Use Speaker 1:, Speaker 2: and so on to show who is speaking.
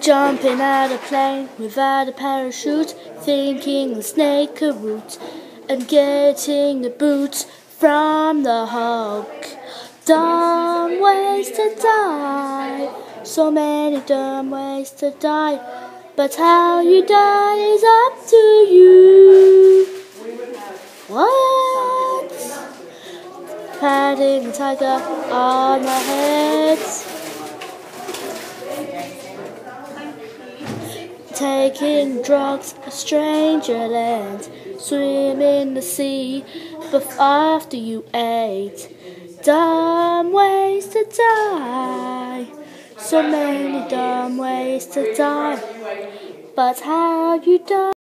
Speaker 1: Jumping out of plane without a parachute, thinking the snake a root, and getting the boots from the Hulk. Dumb ways to die, so many dumb ways to die, but how you die is up to you. What? Patting the tiger on the head. Taking drugs a stranger land, swim in the sea, but after you ate, dumb ways to die, so many dumb ways to die, but how you die.